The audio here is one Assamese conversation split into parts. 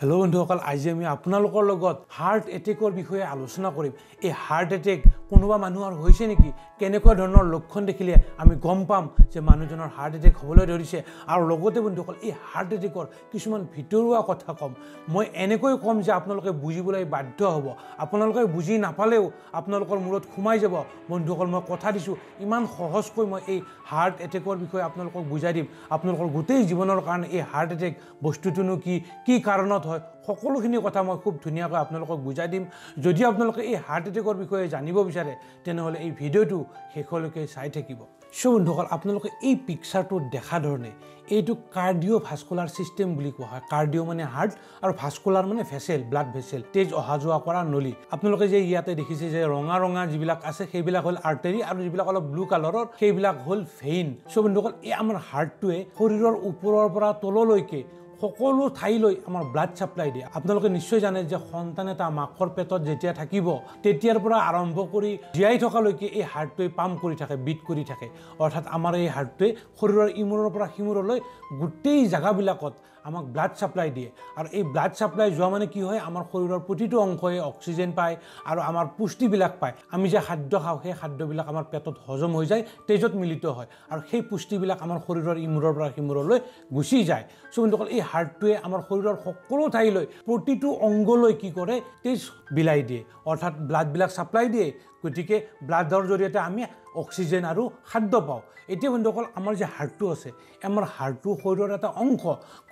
হেল্ল' বন্ধুসকল আজি আমি আপোনালোকৰ লগত হাৰ্ট এটেকৰ বিষয়ে আলোচনা কৰিম। এই হাৰ্ট এটেক কোনোবা মানুহৰ হৈছে নেকি? কেনেকুৱা ধৰণৰ লক্ষণ দেখিলে আমি গম পাম যে মানুহজনৰ হাৰ্ট এটেক হ'বলৈ ধৰিছে? আৰু লগতে বন্ধুসকল এই হাৰ্ট এটেকৰ কিছুমান ভিতৰুৱা কথা ক'ম। মই এনেকৈ ক'ম যে আপোনালোকে বুজিবলৈ বাধ্য হ'ব। আপোনালোকে বুজি নাপালেও আপোনালোকৰ মূৰত সোমাই যাব। বন্ধুসকল মই কথা দিছোঁ ইমান সহজকৈ মই এই হাৰ্ট এটেকৰ বিষয়ে আপোনালোকক বুজাই দিম। আপোনালোকৰ গোটেই জীৱনৰ কাৰণে এই হাৰ্ট এটেক বস্তুটোনো কি? কি কাৰণত হয়। সকলোখিনি কথা মই খুব ধুনীয়াকৈ আপোনালোকক বুজাই দিম। যদি আপোনালোকে এই হাৰ্ট এটেকৰ বিষয়ে জানিব বিচাৰে তেনেহ'লে এই ভিডিঅ'টো শেষলৈকে চাই থাকিব। চ' বন্ধুসকল আপোনালোকে এই পিকচাৰটো দেখা ধৰণে এইটো কাৰ্ডিঅ' ভাস্কুলাৰ ছিষ্টেম বুলি কোৱা হয়। কাৰ্ডিঅ' মানে হাৰ্ট আৰু ভাস্কুলাৰ মানে ভেচেল ব্লাড ভেচেল তেজ অহা যোৱা কৰা নলী। আপোনালোকে যে ইয়াতে দেখিছে যে ৰঙা ৰঙা যিবিলাক আছে সেইবিলাক হ'ল আৰ্টেৰী আৰু যিবিলাক অলপ ব্লু কালাৰৰ সেইবিলাক হ'ল ভেইন চ' বন্ধুসকল এই আমাৰ হাৰ্টটোৱে শৰীৰৰ ওপৰৰ পৰা তললৈকে সকলো ঠাইলৈ আমাৰ ব্লাড ছাপ্লাই দিয়ে। আপোনালোকে নিশ্চয় জানে যে সন্তান এটা মাকৰ পেটত যেতিয়া থাকিব তেতিয়াৰ পৰা আৰম্ভ কৰি জীয়াই থকালৈকে এই হাৰ্টটোৱে পাম্প কৰি থাকে বিট কৰি থাকে। অৰ্থাৎ আমাৰ এই হাৰ্টটোৱে শৰীৰৰ ইমূৰৰ পৰা সিমূৰলৈ গোটেই জেগাবিলাকত আমাক ব্লাড ছাপ্লাই দিয়ে। আৰু এই ব্লাড ছাপ্লাই যোৱা মানে কি হয়? আমাৰ শৰীৰৰ প্ৰতিটো অংশই অক্সিজেন পায় আৰু আমাৰ পুষ্টিবিলাক পায়। আমি যে খাদ্য খাওঁ সেই খাদ্যবিলাক আমাৰ পেটত হজম হৈ যায় তেজত মিলিত হয়। আৰু সেই পুষ্টিবিলাক আমাৰ শৰীৰৰ ইমূৰৰ পৰা সিমূৰলৈ গুচি যায়। চ' বন্ধুসকল এই হাৰ্টটোৱে আমাৰ শৰীৰৰ সকলো ঠাইলৈ প্ৰতিটো অংগলৈ কি কৰে? তেজ বিলাই দিয়ে। অৰ্থাৎ ব্লাডবিলাক ছাপ্লাই দিয়ে। গতিকে ব্লাডৰ জৰিয়তে আমি অক্সিজেন আৰু খাদ্য পাওঁ। এতিয়া বন্ধুসকল আমাৰ যে হাৰ্টটো আছে আমাৰ হাৰ্টটো শৰীৰৰ এটা অংশ।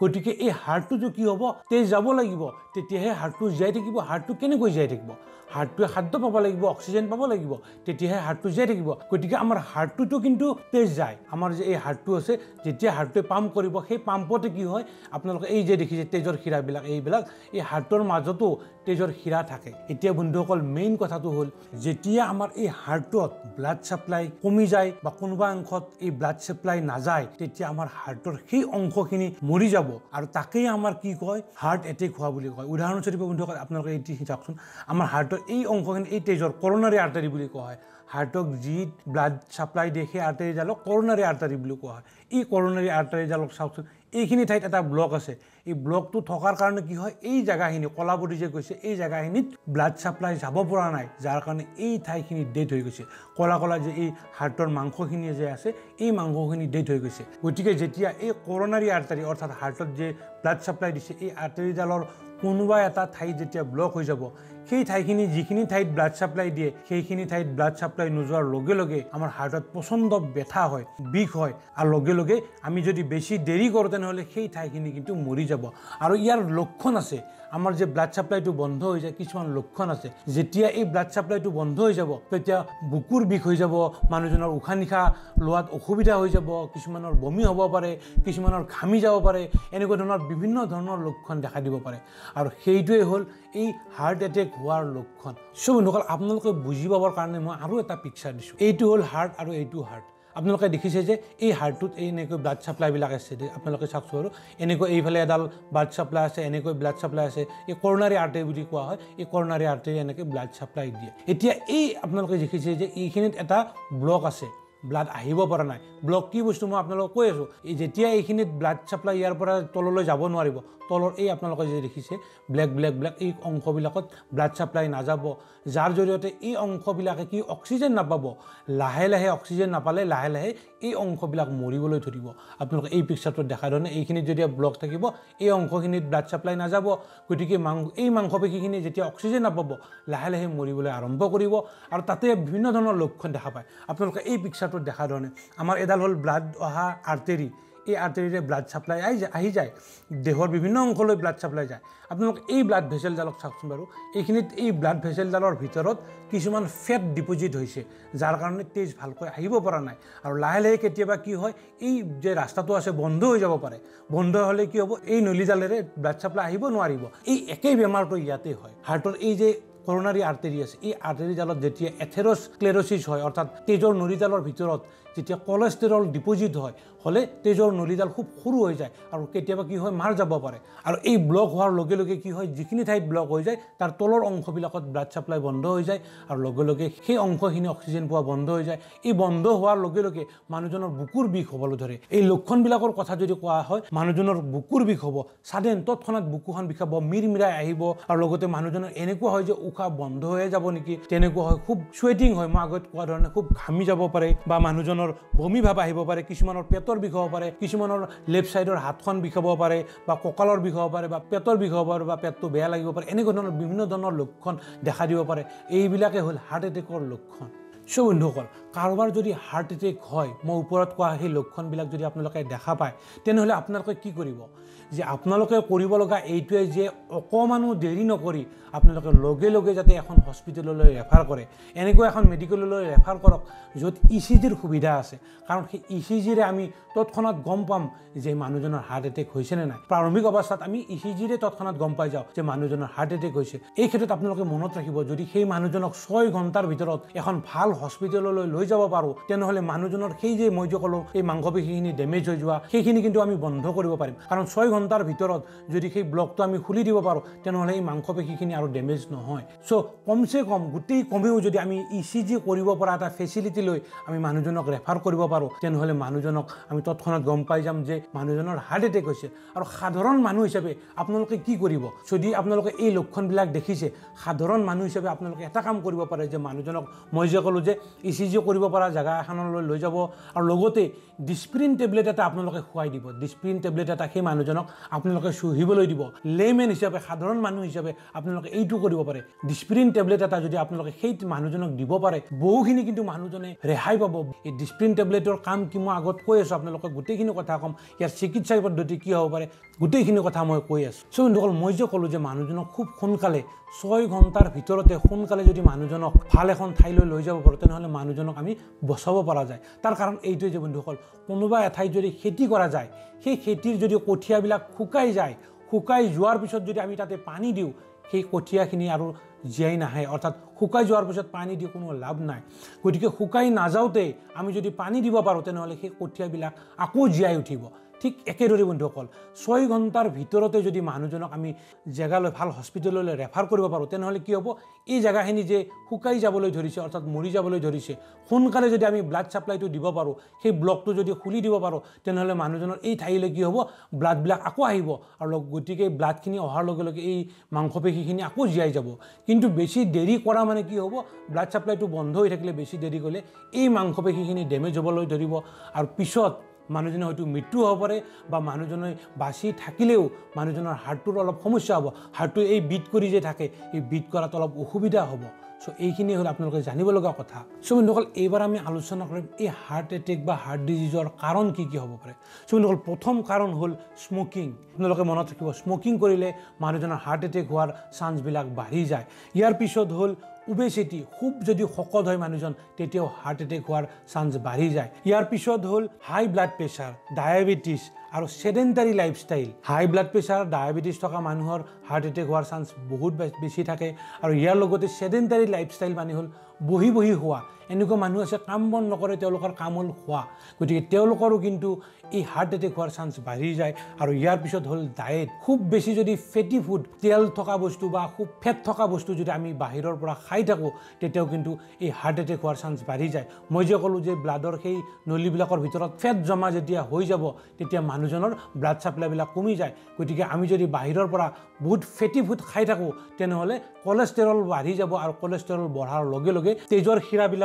গতিকে এই হাৰ্টটোতো কি হ'ব? তেজ যাব লাগিব। তেতিয়াহে হাৰ্টটো জীয়াই থাকিব। হাৰ্টটো কেনেকৈ জীয়াই থাকিব? হাৰ্টটোৱে খাদ্য পাব লাগিব অক্সিজেন পাব লাগিব। তেতিয়াহে হাৰ্টটো জীয়াই থাকিব। গতিকে আমাৰ হাৰ্টটোতো কিন্তু তেজ যায়। আমাৰ যে এই হাৰ্টটো আছে যেতিয়া হাৰ্টটোৱে পাম্প কৰিব সেই পাম্পতে কি হয়? আপোনালোকে এই যে দেখিছে তেজৰ শিৰাবিলাক এইবিলাক এই হাৰ্টৰ মাজতো তেজৰ শিৰা থাকে। এতিয়া বন্ধুসকল মেইন কথাটো হ'ল যেতিয়া আমাৰ এই হাৰ্টত ব্লাড ছাপ্লাই কমি যায় বা কোনোবা অংশত এই ব্লাড ছাপ্লাই নাযায় তেতিয়া আমাৰ হাৰ্টৰ সেই অংশখিনি মৰি যাব। আৰু তাকেই আমাৰ কি কয় হাৰ্ট এটেক হোৱা বুলি কয়। উদাহৰণস্বৰূপে বন্ধুসকল আপোনালোকে এটি চাওকচোন। আমাৰ হাৰ্টৰ এই অংশখিনি এই তেজৰ কৰনাৰী আৰ্টাৰী বুলি কোৱা হয়। হাৰ্টক যি ব্লাড ছাপ্লাই দিয়ে সেই আৰ্টাৰীডালক কৰনাৰী আৰ্টাৰী বুলি কোৱা হয়। এই কৰনাৰী আৰ্টাৰীডালক চাওকচোন এইখিনি ঠাইত এটা ব্লক আছে। এই ব্লকটো থকাৰ কাৰণে কি হয় এই জেগাখিনি কলাবৰী যে গৈছে এই জেগাখিনিত ব্লাড ছাপ্লাই যাব পৰা নাই যাৰ কাৰণে এই ঠাইখিনি ডেড হৈ গৈছে। কলা কলা যে এই হাৰ্টৰ মাংসখিনি যে আছে এই মাংসখিনি ডেড হৈ গৈছে। গতিকে যেতিয়া এই কৰনাৰী আৰ্টাৰী অৰ্থাৎ হাৰ্টত যে ব্লাড ছাপ্লাই দিছে এই আৰ্টাৰীডালৰ কোনোবা এটা ঠাইত যেতিয়া ব্লক হৈ যাব সেই ঠাইখিনি যিখিনি ঠাইত ব্লাড ছাপ্লাই দিয়ে সেইখিনি ঠাইত ব্লাড ছাপ্লাই নোযোৱাৰ লগে লগে আমাৰ হাৰ্টত প্ৰচণ্ড ব্যথা হয় বিষ হয়। আৰু লগে লগে আমি যদি বেছি দেৰি কৰোঁ তেনেহ'লে সেই ঠাইখিনি কিন্তু মৰি যাব। আৰু ইয়াৰ লক্ষণ আছে। আমাৰ যে ব্লাড ছাপ্লাইটো বন্ধ হৈ যায় কিছুমান লক্ষণ আছে। যেতিয়া এই ব্লাড ছাপ্লাইটো বন্ধ হৈ যাব তেতিয়া বুকুৰ বিষ হৈ যাব মানুহজনৰ উশাহ নিশাহ লোৱাত অসুবিধা হৈ যাব কিছুমানৰ বমি হ'ব পাৰে কিছুমানৰ ঘামি যাব পাৰে এনেকুৱা ধৰণৰ বিভিন্ন ধৰণৰ লক্ষণ দেখা দিব পাৰে। আৰু সেইটোৱে হ'ল এই হাৰ্ট এটেক হোৱাৰ লক্ষণ। চ' বন্ধুসকল আপোনালোকে বুজি পাবৰ কাৰণে মই আৰু এটা পিকচাৰ দিছোঁ। এইটো হ'ল হাৰ্ট আৰু এইটো হাৰ্ট আপোনালোকে দেখিছে যে এই হাৰ্টটোত এনেকৈ ব্লাড ছাপ্লাইবিলাক আছে আপোনালোকে চাওকচোন আৰু। এনেকৈ এইফালে এডাল ব্লাড ছাপ্লাই আছে এনেকৈ ব্লাড ছাপ্লাই আছে। এই কৰ্ণাৰী আৰ্টাৰী বুলি কোৱা হয় এই কৰ্ণাৰী আৰ্টাৰী এনেকৈ ব্লাড ছাপ্লাই দিয়ে। এতিয়া এই আপোনালোকে দেখিছে যে এইখিনিত এটা ব্লক আছে ব্লাড আহিব পৰা নাই। ব্লক কি বস্তু মই আপোনালোকক কৈ আছোঁ যেতিয়া এইখিনিত ব্লাড ছাপ্লাই ইয়াৰ পৰা তললৈ যাব নোৱাৰিব তলৰ এই আপোনালোকে যে দেখিছে ব্লেক ব্লেক ব্লেক এই অংশবিলাকত ব্লাড ছাপ্লাই নাযাব। যাৰ জৰিয়তে এই অংশবিলাকে কি অক্সিজেন নাপাব? লাহে লাহে অক্সিজেন নাপালে লাহে লাহে এই অংশবিলাক মৰিবলৈ ধৰিব। আপোনালোকে এই পিকচাৰটোত দেখা ধৰণে এইখিনিত যেতিয়া ব্লক থাকিব এই অংশখিনিত ব্লাড ছাপ্লাই নাযাব। গতিকে মাংস এই মাংসপেশীখিনি যেতিয়া অক্সিজেন নাপাব লাহে লাহে মৰিবলৈ আৰম্ভ কৰিব। আৰু তাতে বিভিন্ন ধৰণৰ লক্ষণ দেখা পায়। আপোনালোকে এই পিকচাৰটোত দেখা ধৰণে। আমাৰ এডাল হ'ল ব্লাড অহা আৰ্টেৰী এই আৰ্টেৰীৰে ব্লাড ছাপ্লাই আহি যায় আহি যায়। দেহৰ বিভিন্ন অংশলৈ ব্লাড ছাপ্লাই যায়। আপোনালোকে এই ব্লাড ভেচেলডালক চাওকচোন বাৰু। এইখিনিত এই ব্লাড ভেচেলডালৰ ভিতৰত কিছুমান ফেট ডিপজিট হৈছে যাৰ কাৰণে তেজ ভালকৈ আহিব পৰা নাই। আৰু লাহে লাহে কেতিয়াবা কি হয় এই যে ৰাস্তাটো আছে বন্ধ হৈ যাব পাৰে। বন্ধ হ'লে কি হ'ব এই নলীডালেৰে ব্লাড ছাপ্লাই আহিব নোৱাৰিব। এই একেই বেমাৰটো ইয়াতে হয়। হাৰ্টৰ এই যে কৰনাৰী আৰ্টেৰী আছে এই আৰ্টেৰীডালত যেতিয়া এথেৰছ ক্লেৰচিছ হয় অৰ্থাৎ তেজৰ নলীডালৰ ভিতৰত যেতিয়া কলেষ্ট্ৰল ডিপজিট হয় হ'লে তেজৰ নলীডাল খুব সৰু হৈ যায় আৰু কেতিয়াবা কি হয় মাৰ যাব পাৰে। আৰু এই ব্লক হোৱাৰ লগে লগে কি হয় যিখিনি ঠাইত ব্লক হৈ যায় তাৰ তলৰ অংশবিলাকত ব্লাড ছাপ্লাই বন্ধ হৈ যায় আৰু লগে লগে সেই অংশখিনি অক্সিজেন পোৱা বন্ধ হৈ যায়। এই বন্ধ হোৱাৰ লগে লগে মানুহজনৰ বুকুৰ বিষ হ'বলৈ ধৰে। এই লক্ষণবিলাকৰ কথা যদি কোৱা হয় মানুহজনৰ বুকুৰ বিষ হ'ব। ছাডেন তৎক্ষণাত বুকুখন বিষাব মিৰ মিৰাই আহিব আৰু লগতে মানুহজনৰ এনেকুৱা হয় যে উশাহ বন্ধ হৈয়ে যাব নেকি? তেনেকুৱা হয় খুব চুৱেটিং হয়। মই আগত কোৱা ধৰণে খুব ঘামি যাব পাৰে বা মানুহজনৰ বমি ভাৱ আহিব পাৰে কিছুমানৰ পেটৰ বিষ হ'ব পাৰে কিছুমানৰ লেফ্ট ছাইডৰ হাতখন বিষাব পাৰে বা কঁকালৰ বিষ হ'ব পাৰে বা পেটৰ বিষ হ'ব পাৰে বা পেটটো বেয়া লাগিব পাৰে এনেকুৱা ধৰণৰ বিভিন্ন ধৰণৰ লক্ষণ দেখা দিব পাৰে। এইবিলাকে হ'ল হাৰ্ট এটেকৰ লক্ষণ। চ' বন্ধুসকল কাৰোবাৰ যদি হাৰ্ট এটেক হয় মই ওপৰত কোৱা সেই লক্ষণবিলাক যদি আপোনালোকে দেখা পায় তেনেহ'লে আপোনালোকে কি কৰিব? যে আপোনালোকে কৰিব লগা এইটোৱে যে অকণমানো দেৰি নকৰি আপোনালোকে লগে লগে যাতে এখন হস্পিটেললৈ ৰেফাৰ কৰে। এনেকুৱা এখন মেডিকেললৈ ৰেফাৰ কৰক য'ত ই চি জিৰ সুবিধা আছে। কাৰণ সেই ই চি জিৰে আমি তৎক্ষণাত গম পাম যে মানুহজনৰ হাৰ্ট এটেক হৈছে নে নাই। প্ৰাৰম্ভিক অৱস্থাত আমি ই চি জিৰে তৎক্ষণাত গম পাই যাওঁ যে মানুহজনৰ হাৰ্ট এটেক হৈছে। এই ক্ষেত্ৰত আপোনালোকে মনত ৰাখিব যদি সেই মানুহজনক ছয় ঘণ্টাৰ ভিতৰত এখন ভাল হস্পিটেললৈ লৈ যাব পাৰোঁ তেনেহ'লে মানুহজনৰ সেই যে মই যে ক'লোঁ এই মাংসপেশীখিনি ডেমেজ হৈ যোৱা সেইখিনি কিন্তু আমি বন্ধ কৰিব পাৰিম। কাৰণ ছয় ঘণ্টাৰ ভিতৰত যদি সেই ব্লকটো আমি খুলি দিব পাৰোঁ তেনেহ'লে এই মাংসপেশীখিনি আৰু ডেমেজ নহয়। চ' কমচে কম গোটেই কমেও যদি আমি ই চি জি কৰিব পৰা এটা ফেচিলিটি লৈ আমি মানুহজনক ৰেফাৰ কৰিব পাৰোঁ তেনেহ'লে মানুহজনক আমি তৎক্ষণাত গম পাই যাম যে মানুহজনৰ হাৰ্ট এটেক হৈছে। আৰু সাধাৰণ মানুহ হিচাপে আপোনালোকে কি কৰিব? যদি আপোনালোকে এই লক্ষণবিলাক দেখিছে সাধাৰণ মানুহ হিচাপে আপোনালোকে এটা কাম কৰিব পাৰে যে মানুহজনক মই যে ক'লোঁ যে ই চি জি কৰিব পৰা জেগা এখনলৈ লৈ যাব আৰু লগতে ডিছপ্ৰিন টেবলেট এটা আপোনালোকে খুৱাই দিব। ডিছপ্ৰিন টেবলেট এটা সেই মানুহজনক আপোনালোকে চুহিবলৈ দিব। লেমেন হিচাপে সাধাৰণ মানুহ হিচাপে আপোনালোকে এইটো কৰিব পাৰে। ডিছপ্ৰিন টেবলেট এটা যদি আপোনালোকে সেই মানুহজনক দিব পাৰে বহুখিনি কিন্তু মানুহজনে ৰেহাই পাব। এই ডিছপ্ৰিন টেবলেটৰ কাম কি মই আগত কৈ আছোঁ আপোনালোকক গোটেইখিনি কথা ক'ম। ইয়াৰ চিকিৎসা পদ্ধতি কি হ'ব পাৰে গোটেইখিনি কথা মই কৈ আছোঁ। চ' বন্ধুসকল মই যে ক'লোঁ যে মানুহজনক খুব সোনকালে ছয় ঘণ্টাৰ ভিতৰতে সোনকালে যদি মানুহজনক ভাল এখন ঠাইলৈ লৈ যাব পাৰোঁ তেনেহ'লে মানুহজনক আমি বচাব পৰা যায়। তাৰ কাৰণ এইটোৱে যে বন্ধুসকল কোনোবা এঠাইত যদি খেতি কৰা যায় সেই খেতিৰ যদি কঠীয়াবিলাক শুকাই যায় শুকাই যোৱাৰ পিছত যদি আমি তাতে পানী দিওঁ সেই কঠীয়াখিনি আৰু জীয়াই নাহে। অৰ্থাৎ শুকাই যোৱাৰ পিছত পানী দি কোনো লাভ নাই। গতিকে শুকাই নাযাওঁতেই আমি যদি পানী দিব পাৰোঁ তেনেহ'লে সেই কঠীয়াবিলাক আকৌ জীয়াই উঠিব। ঠিক একেদৰে বন্ধুসকল ছয় ঘণ্টাৰ ভিতৰতে যদি মানুহজনক আমি জেগালৈ ভাল হস্পিটেললৈ ৰেফাৰ কৰিব পাৰোঁ তেনেহ'লে কি হ'ব? এই জেগাখিনি যে শুকাই যাবলৈ ধৰিছে অৰ্থাৎ মৰি যাবলৈ ধৰিছে সোনকালে যদি আমি ব্লাড ছাপ্লাইটো দিব পাৰোঁ সেই ব্লকটো যদি খুলি দিব পাৰোঁ তেনেহ'লে মানুহজনৰ এই ঠাইলৈ কি হ'ব? ব্লাডবিলাক আকৌ আহিব আৰু গতিকে ব্লাডখিনি অহাৰ লগে লগে এই মাংসপেশীখিনি আকৌ জীয়াই যাব। কিন্তু বেছি দেৰি কৰা মানে কি হ'ব? ব্লাড ছাপ্লাইটো বন্ধ হৈ থাকিলে বেছি দেৰি কৰিলে এই মাংসপেশীখিনি ডেমেজ হ'বলৈ ধৰিব। আৰু পিছত মানুহজনে হয়তো মৃত্যু হ'ব পাৰে বা মানুহজনে বাচি থাকিলেও মানুহজনৰ হাৰ্টটোৰ অলপ সমস্যা হ'ব হাৰ্টটো এই বিট কৰি যে থাকে এই বিট কৰাত অলপ অসুবিধা হ'ব। চ' এইখিনি হ'ল আপোনালোকে জানিব লগা কথা। চ' বন্ধুসকল এইবাৰ আমি আলোচনা কৰিম এই হাৰ্ট এটেক বা হাৰ্ট ডিজিজৰ কাৰণ কি কি হ'ব পাৰে। চ' বন্ধুসকল প্ৰথম কাৰণ হ'ল স্মকিং আপোনালোকে মনত ৰাখিব স্মকিং কৰিলে মানুহজনৰ হাৰ্ট এটেক হোৱাৰ চান্সবিলাক বাঢ়ি যায়। ইয়াৰ পিছত হ'ল ওবেচিটি খুব যদি শকত হয় মানুহজন তেতিয়াও হাৰ্ট এটেক হোৱাৰ চান্স বাঢ়ি যায়। ইয়াৰ পিছত হ'ল হাই ব্লাড প্ৰেছাৰ ডায়েবেটিছ আৰু sedentary lifestyle high blood pressure diabetes থকা মানুহৰ হাৰ্ট এটেক হোৱাৰ চান্স বহুত বেছি থাকে। আৰু ইয়াৰ লগতে চেডেণ্টাৰী লাইফষ্টাইল মানে হ'ল বহি বহি শোৱা। এনেকুৱা মানুহ আছে কাম বন নকৰে তেওঁলোকৰ কাম হ'ল খোৱা। গতিকে তেওঁলোকৰো কিন্তু এই হাৰ্ট এটেক হোৱাৰ চান্স বাঢ়ি যায় আৰু ইয়াৰ পিছত হ'ল ডায়েট খুব বেছি যদি ফেটি ফুড তেল থকা বস্তু বা খুব ফেট থকা বস্তু যদি আমি বাহিৰৰ পৰা খাই থাকোঁ তেতিয়াও কিন্তু এই হাৰ্ট এটেক হোৱাৰ চান্স বাঢ়ি যায়। মই যে ক'লোঁ যে ব্লাডৰ সেই নলীবিলাকৰ ভিতৰত ফেট জমা যেতিয়া হৈ যাব তেতিয়া মানুহজনৰ ব্লাড ছাপ্লাইবিলাক কমি যায়। গতিকে আমি যদি বাহিৰৰ পৰা বহুত ফেটি ফুড খাই থাকোঁ তেনেহ'লে কলেষ্ট্ৰল বাঢ়ি যাব আৰু কলেষ্ট্ৰল বঢ়াৰ লগে লগে তেজৰ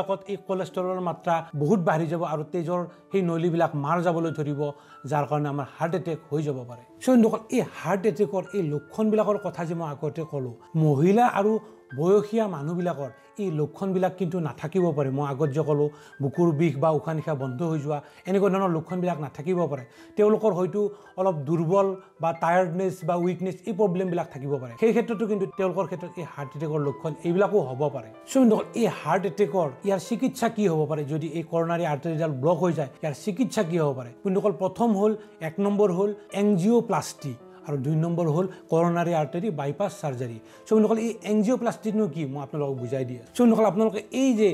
শিৰাবিলাকত এই কলেষ্ট্ৰলৰ মাত্ৰা বহুত বাঢ়ি যাব আৰু তেজৰ সেই নলীবিলাক মাৰ যাবলৈ ধৰিব যাৰ কাৰণে আমাৰ হাৰ্ট এটেক হৈ যাব পাৰে। চন্দুকল এই হাৰ্ট এটেকৰ এই লক্ষণবিলাকৰ কথা যে মই আগতে ক'লোঁ মহিলা আৰু বয়সীয়া মানুহবিলাকৰ এই লক্ষণবিলাক কিন্তু নাথাকিব পাৰে। মই আগত যে ক'লোঁ বুকুৰ বিষ বা উশাহ নিশাহ বন্ধ হৈ যোৱা এনেকুৱা ধৰণৰ লক্ষণবিলাক নাথাকিব পাৰে। তেওঁলোকৰ হয়তো অলপ দুৰ্বল বা টায়াৰ্ডনেছ বা উইকনেছ এই প্ৰব্লেমবিলাক থাকিব পাৰে। সেই ক্ষেত্ৰতো কিন্তু তেওঁলোকৰ ক্ষেত্ৰত এই হাৰ্ট এটেকৰ লক্ষণ এইবিলাকো হ'ব পাৰে। চ' এই হাৰ্ট এটেকৰ ইয়াৰ চিকিৎসা কি হ'ব পাৰে? যদি এই কৰণাৰী আৰ্টাৰীডাল ব্লক হৈ যায় ইয়াৰ চিকিৎসা কি হ'ব পাৰে? কিন্তু প্ৰথম হ'ল এক নম্বৰ হ'ল এনজিঅ'প্লাষ্টি আৰু দুই নম্বৰ হ'ল coronary artery bypass surgery so' বন্ধুসকল এই এনজিঅ'প্লাষ্টিকনো কি? মই আপোনালোকক বুজাই দিয়ে। চ' বন্ধুসকল আপোনালোকে এই যে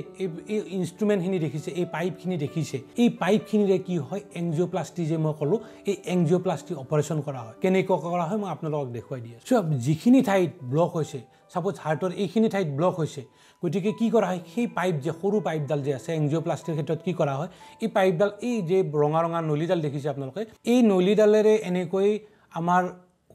এই ইনষ্ট্ৰুমেণ্টখিনি দেখিছে এই পাইপখিনি দেখিছে এই পাইপখিনিৰে কি হয়? এনজিঅ'প্লাষ্টি যে মই ক'লোঁ এই এনজিঅ'প্লাষ্টি অপাৰেশ্যন কৰা হয়। কেনেকৈ কৰা হয়? মই আপোনালোকক দেখুৱাই দি আছোঁ চ' যিখিনি ঠাইত ব্লক হৈছে ছাপ'জ হাৰ্টৰ এইখিনি ঠাইত ব্লক হৈছে গতিকে কি কৰা হয়? সেই পাইপ যে সৰু পাইপডাল যে আছে এনজিঅ'প্লাষ্টিৰ ক্ষেত্ৰত কি কৰা হয়? এই পাইপডাল এই যে ৰঙা ৰঙা নলীডাল দেখিছে আপোনালোকে এই নলীডালেৰে এনেকৈ আমাৰ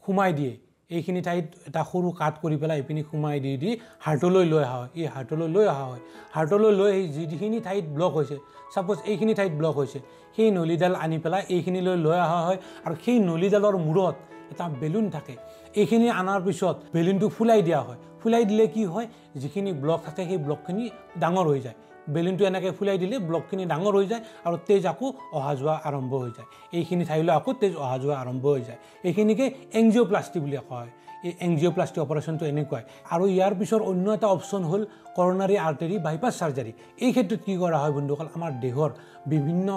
সোমাই দিয়ে। এইখিনি ঠাইত এটা সৰু কাট কৰি পেলাই এইপিনি সোমাই দি দি হাৰ্টলৈ লৈ অহা হয়। এই হাৰ্টলৈ লৈ অহা হয়। হাৰ্টলৈ লৈ আহি যিখিনি ঠাইত ব্লক হৈছে ছাপ'জ এইখিনি ঠাইত ব্লক হৈছে সেই নলীডাল আনি পেলাই এইখিনিলৈ লৈ অহা হয় আৰু সেই নলীডালৰ মূৰত এটা বেলুন থাকে। এইখিনি অনাৰ পিছত বেলুনটো ফুলাই দিয়া হয়। ফুলাই দিলে কি হয়? যিখিনি ব্লক থাকে সেই ব্লকখিনি ডাঙৰ হৈ যায়। বেলুনটো এনেকৈ ফুলাই দিলে ব্লকখিনি ডাঙৰ হৈ যায় আৰু তেজ আকৌ অহা যোৱা আৰম্ভ হৈ যায়। এইখিনি ঠাইলৈ আকৌ তেজ অহা যোৱা আৰম্ভ হৈ যায়। এইখিনিকে এনজিঅ'প্লাষ্টি বুলি কোৱা হয়। এই এনজিঅ'প্লাষ্টি অপাৰেশ্যনটো এনেকুৱাই। আৰু ইয়াৰ পিছৰ অন্য এটা অপশ্যন হ'ল কৰনাৰী আৰ্টাৰী বাইপাছ চাৰ্জাৰী এই ক্ষেত্ৰত কি কৰা হয় বন্ধুসকল আমাৰ দেহৰ বিভিন্ন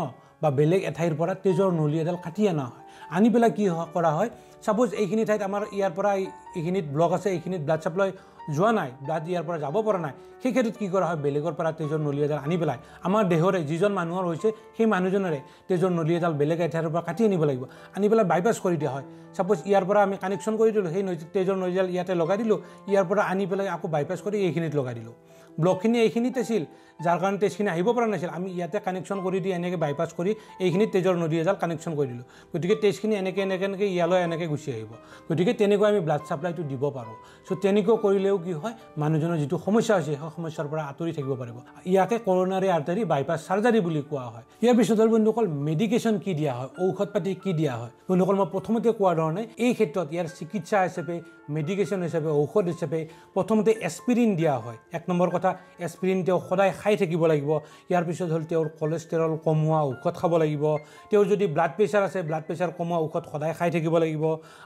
বা বেলেগ এঠাইৰ পৰা তেজৰ নলী এডাল কাটি অনা হয়। আনি পেলাই কি কৰা হয় ছাপ'জ এইখিনি ঠাইত আমাৰ ইয়াৰ পৰা এইখিনিত ব্লক আছে এইখিনিত ব্লাড ছাপ্লাই যোৱা নাই ব্লাড ইয়াৰ পৰা যাব পৰা নাই। সেই ক্ষেত্ৰত কি কৰা হয়? বেলেগৰ পৰা তেজৰ নলী এডাল আনি পেলাই আমাৰ দেহৰে যিজন মানুহৰ হৈছে সেই মানুহজনৰে তেজৰ নলী এডাল বেলেগ এঠাইৰ পৰা কাটি আনিব লাগিব। আনি পেলাই বাইপাছ কৰি দিয়া হয়। ছাপ'জ ইয়াৰ পৰা আমি কানেকশ্যন কৰি দিলোঁ সেই তেজৰ নলীডাল ইয়াতে লগাই দিলোঁ ইয়াৰ পৰা আনি পেলাই আকৌ বাইপাছ কৰি এইখিনিত লগাই দিলোঁ। ব্লকখিনি এইখিনিত আছিল যাৰ কাৰণে তেজখিনি আহিব পৰা নাছিল। আমি ইয়াতে কানেকশ্যন কৰি দি এনেকৈ বাইপাছ কৰি এইখিনিত তেজৰ নদী এডাল কানেকশ্যন কৰি দিলোঁ। গতিকে তেজখিনি এনেকৈ এনেকৈ এনেকৈ ইয়ালৈ এনেকৈ গুচি আহিব। গতিকে তেনেকৈ আমি ব্লাড ছাপ্লাইটো দিব পাৰোঁ। চ' তেনেকৈ কৰিলেও কি হয় মানুহজনৰ যিটো সমস্যা হৈছে সেই সমস্যাৰ পৰা আঁতৰি থাকিব পাৰিব। ইয়াকে কৰনাৰী আৰ্টাৰী বাইপাছ চাৰ্জাৰী বুলি কোৱা হয়। ইয়াৰ পিছত হ'ল বন্ধুসকল মেডিকেশ্যন কি দিয়া হয় ঔষধ পাতি কি দিয়া হয়? বন্ধুসকল মই প্ৰথমতে কোৱাৰ ধৰণে এই ক্ষেত্ৰত ইয়াৰ চিকিৎসা হিচাপে মেডিকেশ্যন হিচাপে ঔষধ হিচাপে প্ৰথমতে এছপিৰিন দিয়া হয়। এক নম্বৰ কথা এছপিৰিন তেওঁ সদায় খাই থাকিব লাগিব। ইয়াৰ পিছত হ'ল তেওঁৰ কলেষ্ট্ৰল কমোৱা ঔষধ খাব লাগিব। তেওঁৰ যদি ব্লাড প্ৰেছাৰ আছে ব্লাড প্ৰেছাৰ কমোৱা ঔষধ সদায় খাই থাকিব লাগিব।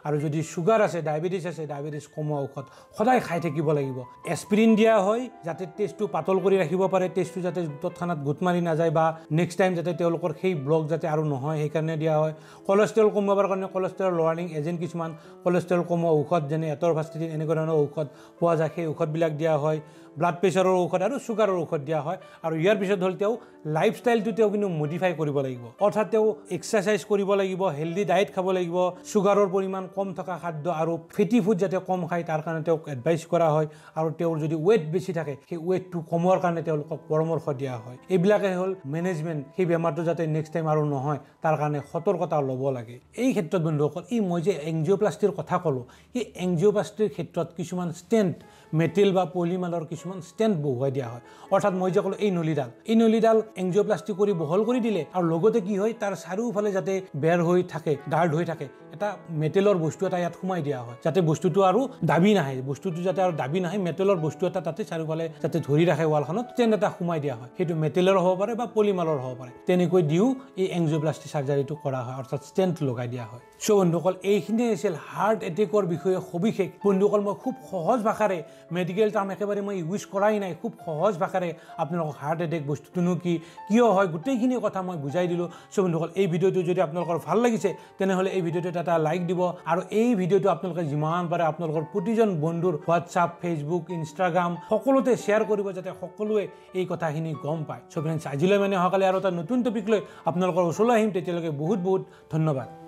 আৰু যদি চুগাৰ আছে ডায়েবেটিছ আছে ডায়েবেটিছ কমোৱা ঔষধ সদায় খাই থাকিব লাগিব। এছপিৰিন দিয়া হয় যাতে টেষ্টটো পাতল কৰি ৰাখিব পাৰে টেষ্টটো যাতে তৎক্ষণাত গোট মাৰি নাযায় বা নেক্সট টাইম যাতে তেওঁলোকৰ সেই ব্লক যাতে আৰু নহয় সেইকাৰণে দিয়া হয়। কলেষ্ট্ৰল কমাবৰ কাৰণে কলেষ্ট্ৰল লৱাৰ্ণিং এজেণ্ট কিছুমান কলেষ্ট্ৰল কমোৱা ঔষধ যেনে এটৰ ভাষ্টিটিন এনেকুৱা ধৰণৰ ঔষধ পোৱা যায় সেই ঔষধবিলাক দিয়া হয়। ব্লাড প্ৰেছাৰৰ ঔষধ আৰু চুগাৰৰ ঔষধ দিয়া হয়। আৰু ইয়াৰ পিছত হ'ল তেওঁ লাইফষ্টাইলটো তেওঁ কিন্তু মডিফাই কৰিব লাগিব। অৰ্থাৎ তেওঁ এক্সাৰচাইজ কৰিব লাগিব হেল্ডি ডায়েট খাব লাগিব চুগাৰৰ পৰিমাণ কম থকা খাদ্য আৰু ফেটি ফুড যাতে কম খায় তাৰ কাৰণে তেওঁক এডভাইচ কৰা হয়। আৰু তেওঁৰ যদি ৱেইট বেছি থাকে সেই ৱেইটটো কমোৱাৰ কাৰণে তেওঁলোকক পৰামৰ্শ দিয়া হয়। এইবিলাকে হ'ল মেনেজমেণ্ট সেই বেমাৰটো যাতে নেক্সট টাইম আৰু নহয় তাৰ কাৰণে সতৰ্কতা ল'ব লাগে। এই ক্ষেত্ৰত বন্ধুসকল এই মই যে এনজিঅ'প্লাষ্টিৰ কথা ক'লোঁ এই এনজিঅ'প্লাষ্টিৰ ক্ষেত্ৰত কিছুমান ষ্টেণ্ট মেটেল বা পলিমালৰ কিছুমান ষ্টেণ্ড বহুৱাই দিয়া হয়। অৰ্থাৎ মই যে ক'লোঁ এই নলীডাল। এই নলীডাল এনজিঅ'প্লাষ্টি কৰি বহল কৰি দিলে আৰু লগতে কি হয় তাৰ চাৰিওফালে যাতে বেৰ হৈ থাকে গাৰ্ড হৈ থাকে এটা মেটেলৰ বস্তু এটা ইয়াত সোমাই দিয়া হয়। যাতে বস্তুটো আৰু দাবী নাহে। বস্তুটো যাতে আৰু দাবী নাহে মেটেলৰ বস্তু এটা তাতে চাৰিওফালে যাতে ধৰি ৰাখে ৱালখনত ষ্টেণ্ড এটা সোমাই দিয়া হয়। সেইটো মেটেলৰ হ'ব পাৰে বা পলিমালৰ হ'ব পাৰে। তেনেকৈ দিও এই এনজিঅ'প্লাষ্টি চাৰ্জাৰীটো কৰা হয় অৰ্থাৎ ষ্টেণ্ড লগাই দিয়া হয়। চ' বন্ধুসকল এইখিনিয়ে আছিল হাৰ্ট এটেকৰ বিষয়ে সবিশেষ। বন্ধুসকল মই খুব সহজ ভাষাৰে মেডিকেল টাৰ্ম একেবাৰে মই ইউজ কৰাই নাই খুব সহজ ভাষাৰে আপোনালোকক হাৰ্ট এটেক বস্তুটোনো কি কিয় হয় গোটেইখিনি কথা মই বুজাই দিলোঁ। চ' বন্ধুসকল এই ভিডিঅ'টো যদি আপোনালোকৰ ভাল লাগিছে তেনেহ'লে এই ভিডিঅ'টোত এটা লাইক দিব আৰু এই ভিডিঅ'টো আপোনালোকে যিমান পাৰে আপোনালোকৰ প্ৰতিজন বন্ধুৰ হোৱাটছআপ ফেচবুক ইনষ্টাগ্ৰাম সকলোতে শ্বেয়াৰ কৰিব যাতে সকলোৱে এই কথাখিনি গম পায়। চ' ফ্ৰেণ্ডছ আজিলৈ মানে অহাকালি আৰু এটা নতুন টপিক লৈ আপোনালোকৰ ওচৰলৈ আহিম। তেতিয়ালৈকে বহুত বহুত ধন্যবাদ।